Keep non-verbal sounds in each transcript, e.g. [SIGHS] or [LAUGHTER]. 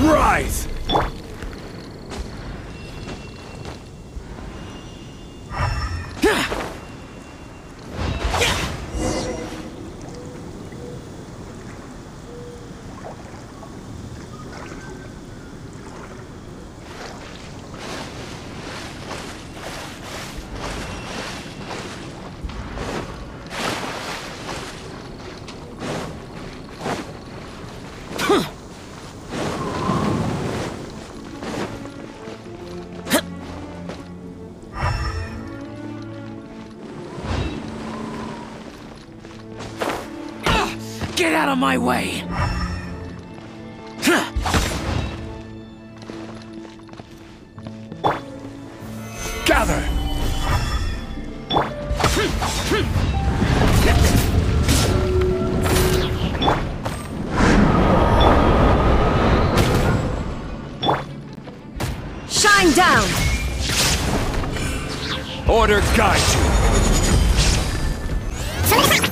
Rise! Out of my way! Gather! Shine down! Order guide you! [LAUGHS]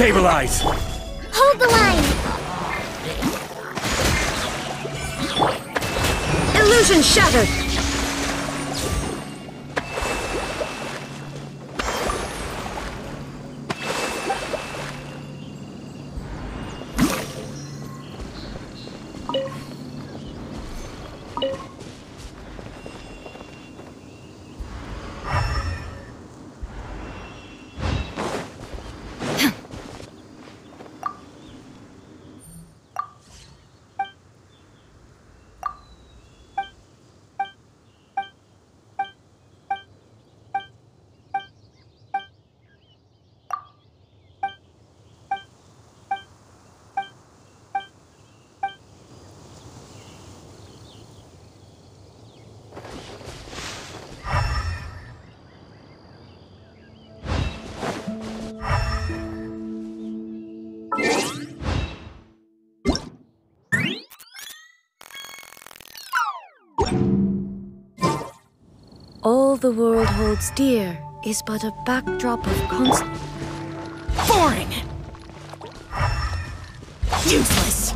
Stabilize! Hold the line! Illusion shattered! All the world holds dear is but a backdrop of constant. Boring! Useless!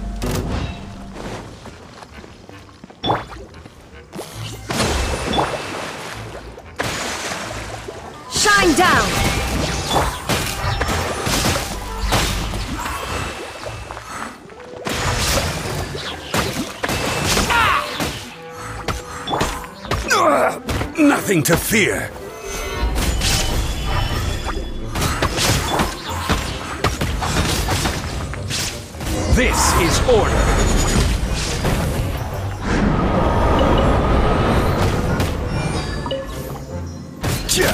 Shine down! Nothing to fear! This is order! Tja.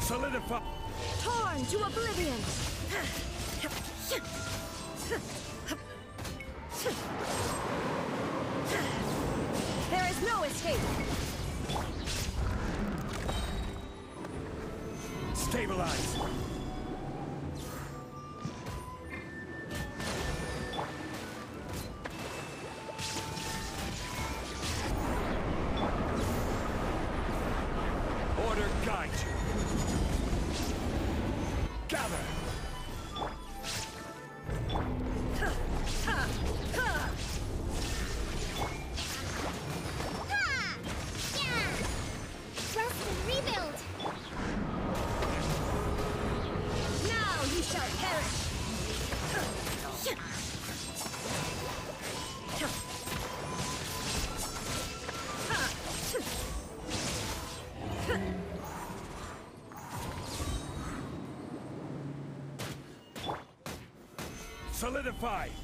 Solidify! Torn to oblivion! [SIGHS] [LAUGHS] Solidify.